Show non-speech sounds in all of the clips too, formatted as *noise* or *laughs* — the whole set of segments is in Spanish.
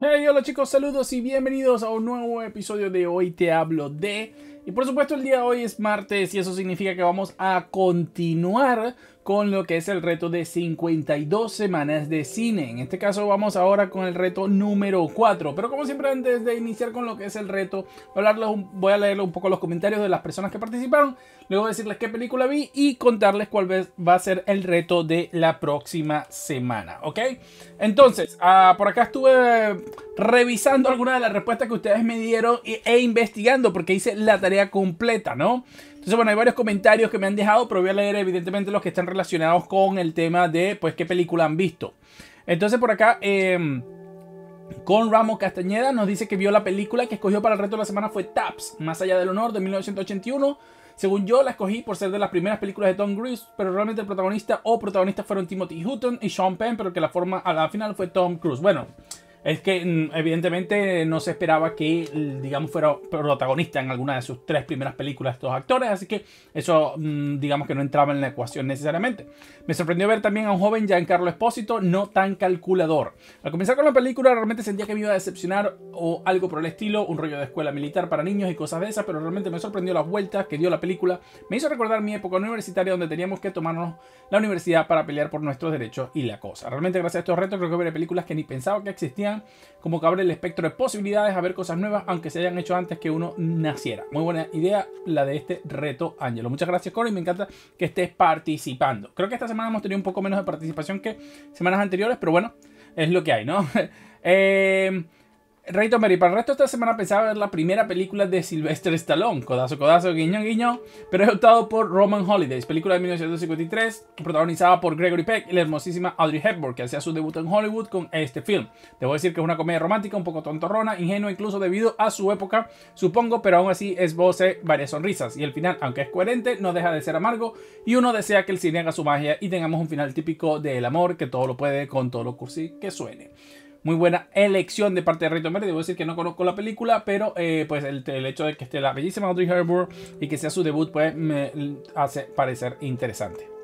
Hey, hola chicos, saludos y bienvenidos a un nuevo episodio de Hoy Te Hablo de... Y por supuesto el día de hoy es martes y eso significa que vamos a continuar con lo que es el reto de 52 semanas de cine. En este caso vamos ahora con el reto número 4. Pero como siempre antes de iniciar con lo que es el reto, voy a, voy a leerle un poco los comentarios de las personas que participaron. Luego decirles qué película vi y contarles cuál va a ser el reto de la próxima semana. ¿Ok? Entonces, ah, por acá estuve revisando algunas de las respuestas que ustedes me dieron e investigando porque hice la tarea completa, ¿no? Entonces, bueno, hay varios comentarios que me han dejado, pero voy a leer evidentemente los que están relacionados con el tema de, pues, qué película han visto. Entonces, por acá, eh, con Ramos Castañeda nos dice que vio la película que escogió para el reto de la semana fue Taps, Más allá del honor, de 1981. Según yo, la escogí por ser de las primeras películas de Tom Cruise, pero realmente el protagonista o protagonistas fueron Timothy Hutton y Sean Penn, pero que la forma a la final fue Tom Cruise. Bueno, es que mm, evidentemente no se esperaba que, digamos, fuera protagonista en alguna de sus tres primeras películas estos actores, así que eso, mm, digamos que no entraba en la ecuación necesariamente. Me sorprendió ver también a un joven Giancarlo Espósito no tan calculador. Al comenzar con la película realmente sentía que me iba a decepcionar o algo por el estilo, un rollo de escuela militar para niños y cosas de esas, pero realmente me sorprendió las vueltas que dio la película. Me hizo recordar mi época universitaria donde teníamos que tomarnos la universidad para pelear por nuestros derechos y la cosa. Realmente gracias a estos retos creo que veré películas que ni pensaba que existían como que abre el espectro de posibilidades a ver cosas nuevas, aunque se hayan hecho antes que uno naciera. Muy buena idea la de este reto, Ángelo. Muchas gracias, Corey. Me encanta que estés participando. Creo que esta semana hemos tenido un poco menos de participación que semanas anteriores, pero bueno, es lo que hay, ¿no? *laughs* eh. Rey Mary, para el resto de esta semana pensaba ver la primera película de Sylvester Stallone, codazo, codazo, guiño, guiño, pero he optado por Roman Holidays, película de 1953, protagonizada por Gregory Peck y la hermosísima Audrey Hepburn, que hacía su debut en Hollywood con este film. Debo decir que es una comedia romántica, un poco tontorrona, ingenua incluso debido a su época, supongo, pero aún así es voce varias sonrisas, y el final, aunque es coherente, no deja de ser amargo, y uno desea que el cine haga su magia y tengamos un final típico del amor, que todo lo puede con todo lo cursi que suene muy buena elección de parte de Rito Mary. Debo decir que no conozco la película, pero eh, pues el, hecho de que esté la bellísima Audrey Hepburn y que sea su debut, pues me hace parecer interesante.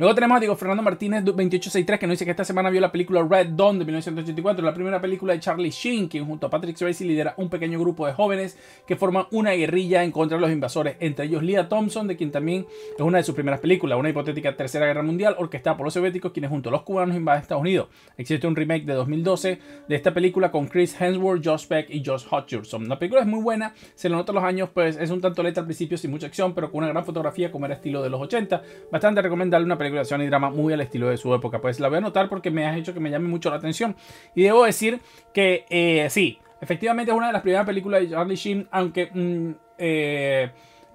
Luego tenemos a Diego Fernando Martínez 2863 que nos dice que esta semana vio la película Red Dawn de 1984, la primera película de Charlie Sheen, quien junto a Patrick Swayze lidera un pequeño grupo de jóvenes que forman una guerrilla en contra de los invasores, entre ellos Leah Thompson, de quien también es una de sus primeras películas, una hipotética tercera guerra mundial orquestada por los soviéticos, quienes junto a los cubanos invaden Estados Unidos. Existe un remake de 2012 de esta película con Chris Hemsworth, Josh Peck y Josh Hutcherson. La película es muy buena, se lo nota los años, pues es un tanto lenta al principio sin mucha acción, pero con una gran fotografía como era estilo de los 80. Bastante recomendable una película y drama muy al estilo de su época. Pues la voy a anotar porque me has hecho que me llame mucho la atención. Y debo decir que eh, sí, efectivamente es una de las primeras películas de Charlie Sheen, aunque mm, eh,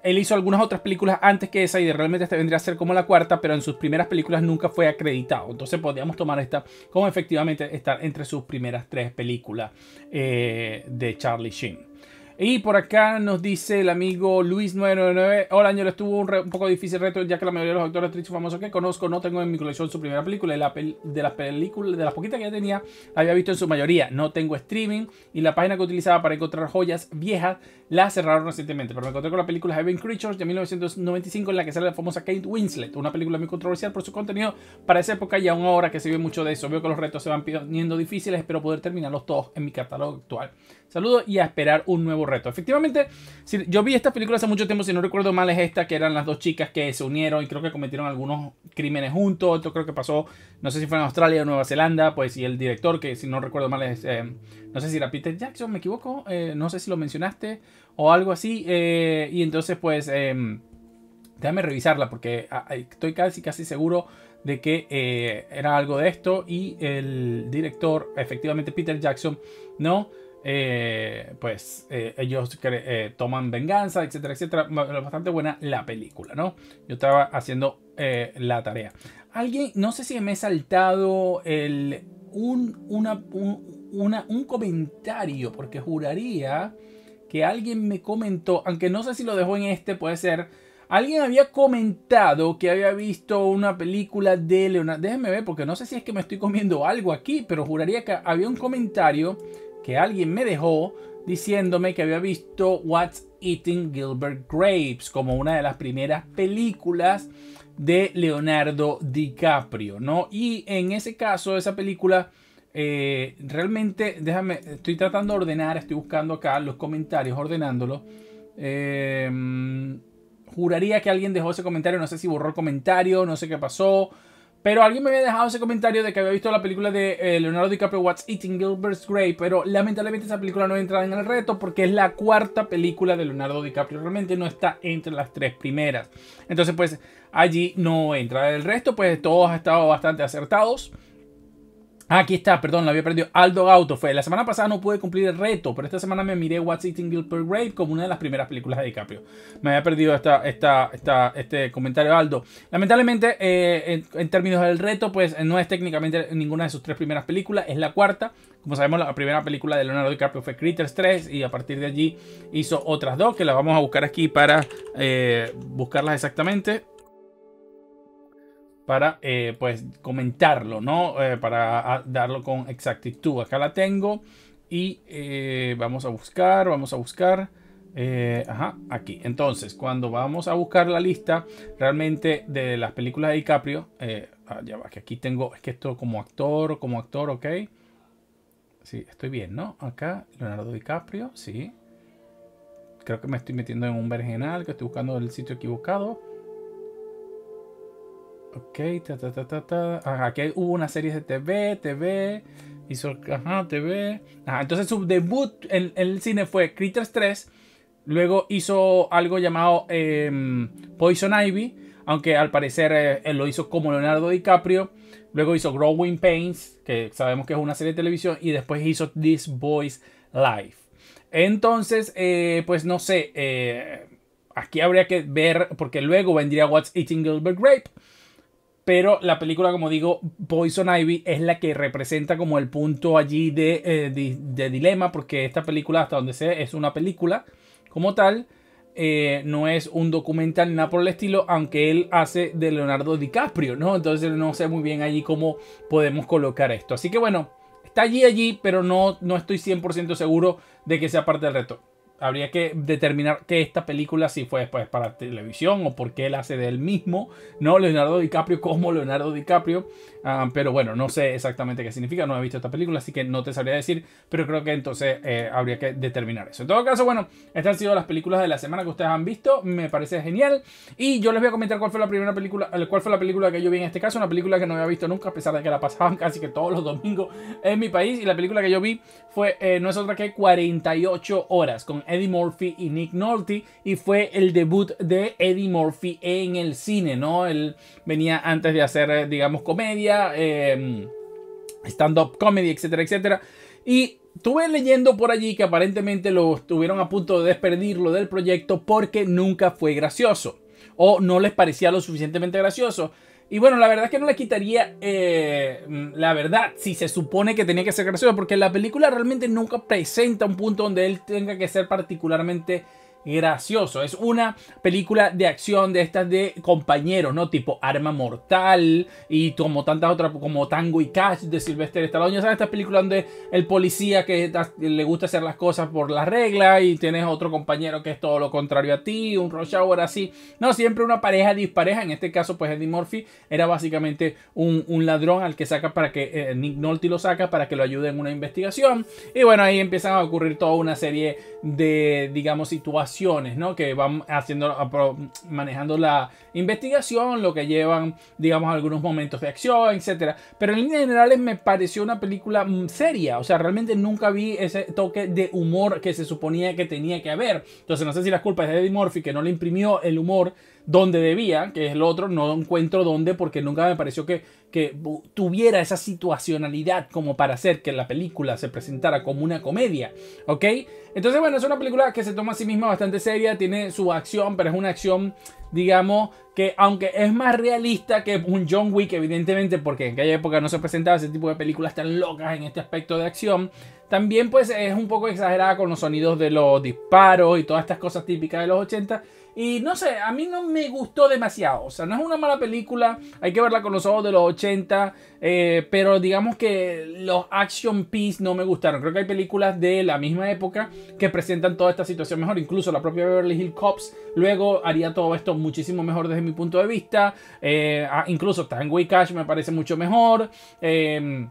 él hizo algunas otras películas antes que esa y realmente esta vendría a ser como la cuarta, pero en sus primeras películas nunca fue acreditado. Entonces podríamos tomar esta como efectivamente estar entre sus primeras tres películas eh, de Charlie Sheen. Y por acá nos dice el amigo Luis999. Hola, año estuvo un, un, poco difícil reto, ya que la mayoría de los actores tristes famosos que conozco no tengo en mi colección su primera película. Y la de las películas, de las poquitas que ya tenía, la había visto en su mayoría. No tengo streaming. Y la página que utilizaba para encontrar joyas viejas la cerraron recientemente. Pero me encontré con la película Heaven Creatures de 1995, en la que sale la famosa Kate Winslet. Una película muy controversial por su contenido para esa época y aún ahora que se ve mucho de eso. Veo que los retos se van poniendo difíciles. Espero poder terminarlos todos en mi catálogo actual. Saludos y a esperar un nuevo reto. Efectivamente, yo vi esta película hace mucho tiempo, si no recuerdo mal, es esta, que eran las dos chicas que se unieron y creo que cometieron algunos crímenes juntos. Esto creo que pasó, no sé si fue en Australia o Nueva Zelanda, pues, y el director, que si no recuerdo mal es, eh, no sé si era Peter Jackson, me equivoco, eh, no sé si lo mencionaste o algo así. Eh, y entonces, pues, em, déjame revisarla porque ah, estoy casi, casi seguro de que era algo de esto y el director, efectivamente Peter Jackson, ¿no? Eh, pues eh, ellos eh, toman venganza, etcétera, etcétera. Bastante buena la película, ¿no? Yo estaba haciendo la tarea. Alguien, no sé si me he saltado el, un, una, un, comentario, porque juraría que alguien me comentó, aunque no sé si lo dejó en este, puede ser. Alguien había comentado que había visto una película de Leonardo. Déjenme ver, porque no sé si es que me estoy comiendo algo aquí, pero juraría que había un comentario que alguien me dejó diciéndome que había visto What's Eating Gilbert Grapes como una de las primeras películas de Leonardo DiCaprio, ¿no? Y en ese caso, esa película eh, realmente, déjame, estoy tratando de ordenar, estoy buscando acá los comentarios, ordenándolo. Eh, juraría que alguien dejó ese comentario, no sé si borró el comentario, no sé qué pasó. Pero alguien me había dejado ese comentario de que había visto la película de eh, Leonardo DiCaprio, What's Eating Gilbert's Grave, pero lamentablemente esa película no entra en el reto porque es la cuarta película de Leonardo DiCaprio, realmente no está entre las tres primeras. Entonces pues allí no entra. El resto pues todos han estado bastante acertados. Ah, aquí está, perdón, lo había perdido. Aldo Auto fue. La semana pasada no pude cumplir el reto, pero esta semana me miré What's Eating Gilbert Grape como una de las primeras películas de DiCaprio. Me había perdido esta, esta, esta, este comentario, Aldo. Lamentablemente, eh, en, términos del reto, pues no es técnicamente ninguna de sus tres primeras películas, es la cuarta. Como sabemos, la primera película de Leonardo DiCaprio fue Critters 3 y a partir de allí hizo otras dos que las vamos a buscar aquí para eh, buscarlas exactamente para eh, pues comentarlo, ¿no? Eh, para darlo con exactitud. Acá la tengo y eh, vamos a buscar, vamos a buscar. ajá, aquí. Entonces, cuando vamos a buscar la lista realmente de las películas de DiCaprio, ah, ya va, que aquí tengo, es que esto como actor, como actor, ok. Sí, estoy bien, ¿no? Acá, Leonardo DiCaprio, sí. Creo que me estoy metiendo en un vergenal, que estoy buscando el sitio equivocado. Ok, ta ta ta ta ta. Aquí hubo una serie de TV, TV. Hizo, ajá, TV. Ajá, entonces su debut en, el cine fue Critters 3. Luego hizo algo llamado em, Poison Ivy. Aunque al parecer eh, él lo hizo como Leonardo DiCaprio. Luego hizo Growing Pains, que sabemos que es una serie de televisión. Y después hizo This Boy's Life. Entonces, eh, pues no sé. Eh, aquí habría que ver, porque luego vendría What's Eating Gilbert Grape pero la película, como digo, Poison Ivy es la que representa como el punto allí de, eh, de, dilema, porque esta película, hasta donde sé, es una película como tal. Eh, no es un documental ni nada por el estilo, aunque él hace de Leonardo DiCaprio, ¿no? Entonces no sé muy bien allí cómo podemos colocar esto. Así que bueno, está allí, allí, pero no, no estoy 100% seguro de que sea parte del reto habría que determinar que esta película si fue después para televisión o porque él hace de él mismo, no Leonardo DiCaprio como Leonardo DiCaprio. Ah, pero bueno, no sé exactamente qué significa, no he visto esta película, así que no te sabría decir, pero creo que entonces eh, habría que determinar eso. En todo caso, bueno, estas han sido las películas de la semana que ustedes han visto, me parece genial. Y yo les voy a comentar cuál fue la primera película, eh, cuál fue la película que yo vi en este caso, una película que no había visto nunca, a pesar de que la pasaban *laughs* casi que todos los domingos en mi país. Y la película que yo vi fue, eh, no es otra que 48 horas, con Eddie Murphy y Nick Nolte, y fue el debut de Eddie Murphy en el cine, ¿no? Él venía antes de hacer, digamos, comedia Em, stand-up comedy, etcétera, etcétera. Y estuve leyendo por allí que aparentemente lo estuvieron a punto de despedirlo del proyecto porque nunca fue gracioso o no les parecía lo suficientemente gracioso. Y bueno, la verdad es que no le quitaría eh, la verdad si se supone que tenía que ser gracioso, porque la película realmente nunca presenta un punto donde él tenga que ser particularmente gracioso. Es una película de acción de estas de compañeros, ¿no? Tipo Arma Mortal y como tantas otras, como Tango y Cash de Sylvester Stallone. Sabes, estas películas donde el policía que le gusta hacer las cosas por la regla y tienes otro compañero que es todo lo contrario a ti, un rush hour así. No, siempre una pareja dispareja. En este caso, pues Eddie Murphy era básicamente un, ladrón al que saca para que eh, Nick Nolte lo saca para que lo ayude en una investigación. Y bueno, ahí empiezan a ocurrir toda una serie de, digamos, situaciones ¿no? Que van haciendo, manejando la investigación, lo que llevan, digamos, algunos momentos de acción, etcétera. Pero en líneas generales me pareció una película mm, seria, o sea, realmente nunca vi ese toque de humor que se suponía que tenía que haber. Entonces, no sé si la culpa es de Eddie Murphy que no le imprimió el humor donde debía, que es el otro, no encuentro dónde porque nunca me pareció que, que tuviera esa situacionalidad como para hacer que la película se presentara como una comedia, ¿ok? Entonces, bueno, es una película que se toma a sí misma bastante seria, tiene su acción, pero es una acción, digamos, que aunque es más realista que un John Wick, evidentemente, porque en aquella época no se presentaba ese tipo de películas tan locas en este aspecto de acción, también pues es un poco exagerada con los sonidos de los disparos y todas estas cosas típicas de los 80 y no sé, a mí no me gustó demasiado. O sea, no es una mala película. Hay que verla con los ojos de los 80. Eh, pero digamos que los action piece no me gustaron. Creo que hay películas de la misma época que presentan toda esta situación mejor. Incluso la propia Beverly Hills Cops luego haría todo esto muchísimo mejor desde mi punto de vista. Eh, ah, incluso Tango y Cash me parece mucho mejor. Eh,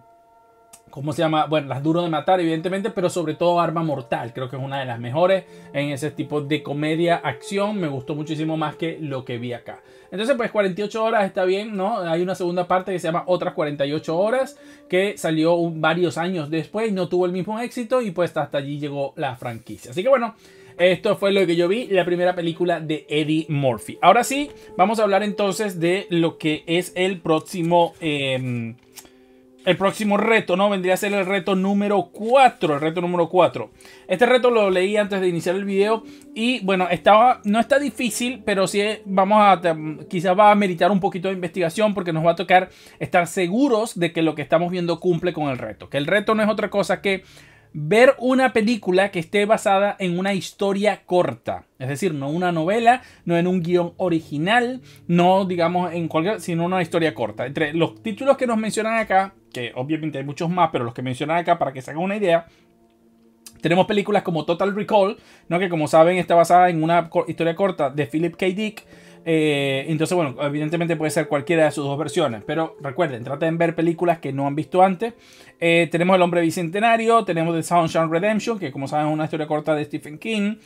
¿Cómo se llama? Bueno, las duro de matar, evidentemente, pero sobre todo Arma Mortal. Creo que es una de las mejores en ese tipo de comedia, acción. Me gustó muchísimo más que lo que vi acá. Entonces, pues 48 horas está bien, ¿no? Hay una segunda parte que se llama Otras 48 horas, que salió varios años después, no tuvo el mismo éxito y pues hasta allí llegó la franquicia. Así que bueno. Esto fue lo que yo vi, la primera película de Eddie Murphy. Ahora sí, vamos a hablar entonces de lo que es el próximo... Em, el próximo reto, ¿no? Vendría a ser el reto número 4. El reto número 4. Este reto lo leí antes de iniciar el video. Y bueno, estaba. No está difícil, pero sí vamos a. Quizás va a meritar un poquito de investigación. Porque nos va a tocar estar seguros de que lo que estamos viendo cumple con el reto. Que el reto no es otra cosa que ver una película que esté basada en una historia corta. Es decir, no una novela, no en un guion original, no digamos en cualquier, sino una historia corta. Entre los títulos que nos mencionan acá, que obviamente hay muchos más, pero los que mencionan acá para que se hagan una idea, tenemos películas como Total Recall, ¿no? que como saben está basada en una historia corta de Philip K. Dick. Eh, entonces, bueno, evidentemente puede ser cualquiera de sus dos versiones. Pero recuerden, traten de ver películas que no han visto antes. Eh, tenemos El Hombre Bicentenario, tenemos The Sunshine Redemption, que como saben es una historia corta de Stephen King.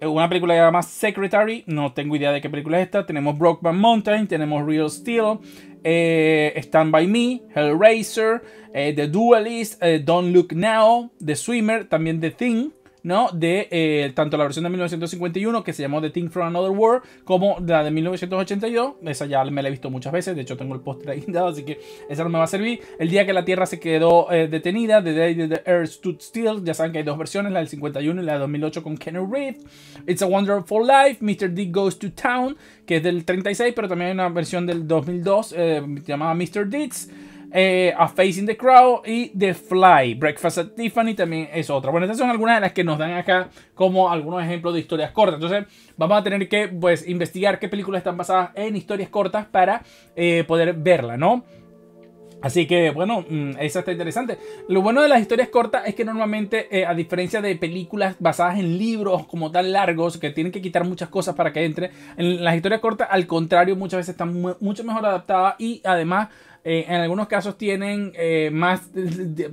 Eh, una película llamada Secretary, no tengo idea de qué película es esta. Tenemos Brokeback Mountain, tenemos Real Steel, Stand By Me, Hellraiser, The Duelist, Don't Look Now, The Swimmer, también The Thing. ¿No? De eh, tanto la versión de 1951 que se llamó The Thing from Another World como la de 1982. Esa ya me la he visto muchas veces, de hecho tengo el póster ahí *laughs* dado, así que esa no me va a servir. El día que la Tierra se quedó eh, detenida, The Day the Earth Stood Still, ya saben que hay dos versiones, la del 51 y la de 2008 con Kenny Reed. It's a Wonderful Life, Mr. Dick Goes to Town, que es del 36, pero también hay una versión del 2002 eh, llamada Mr. Deeds eh, A Face in the Crowd y The Fly. Breakfast at Tiffany también es otra. Bueno, estas son algunas de las que nos dan acá como algunos ejemplos de historias cortas. Entonces, vamos a tener que pues investigar qué películas están basadas en historias cortas para eh, poder verla, ¿no? Así que bueno, mm, eso está interesante. Lo bueno de las historias cortas es que normalmente, eh, a diferencia de películas basadas en libros como tan largos, que tienen que quitar muchas cosas para que entre, en las historias cortas, al contrario, muchas veces están mucho mejor adaptadas y además eh, en algunos casos tienen eh, más,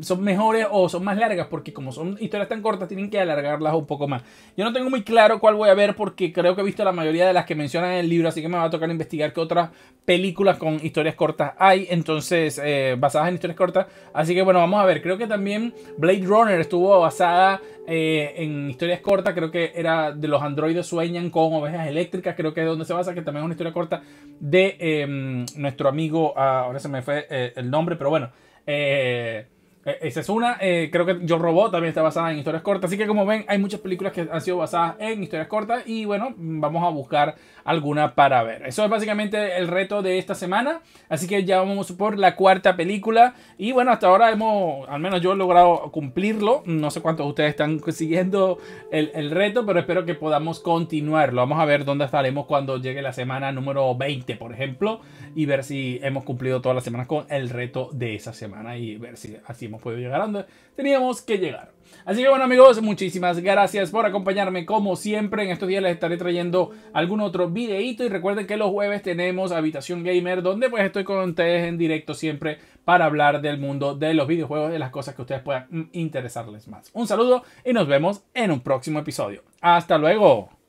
son mejores o son más largas porque como son historias tan cortas tienen que alargarlas un poco más. Yo no tengo muy claro cuál voy a ver porque creo que he visto la mayoría de las que mencionan en el libro, así que me va a tocar investigar qué otras películas con historias cortas hay, entonces eh, basadas en historias cortas. Así que bueno, vamos a ver, creo que también Blade Runner estuvo basada en historias cortas, creo que era de los androides sueñan con ovejas eléctricas, creo que es donde se basa, que también es una historia corta de em, nuestro amigo, ah, ahora se me fue eh, el nombre, pero bueno. Eh, esa es una. creo que Yo Robot también está basada en historias cortas. Así que como ven, hay muchas películas que han sido basadas en historias cortas. Y bueno, vamos a buscar alguna para ver. Eso es básicamente el reto de esta semana. Así que ya vamos por la cuarta película. Y bueno, hasta ahora hemos, al menos yo he logrado cumplirlo. No sé cuántos de ustedes están *laughs* siguiendo el, el reto, pero espero que podamos continuarlo. Vamos a ver dónde estaremos cuando llegue la semana número 20, por ejemplo. Y ver si hemos cumplido todas las semanas con el reto de esa semana. Y ver si así hemos podido llegar a donde teníamos que llegar. Así que bueno amigos, muchísimas gracias por acompañarme como siempre. En estos días les estaré trayendo algún otro videito y recuerden que los jueves tenemos Habitación Gamer donde pues estoy con ustedes en directo siempre para hablar del mundo de los videojuegos, de las cosas que ustedes puedan interesarles más. Un saludo y nos vemos en un próximo episodio. Hasta luego.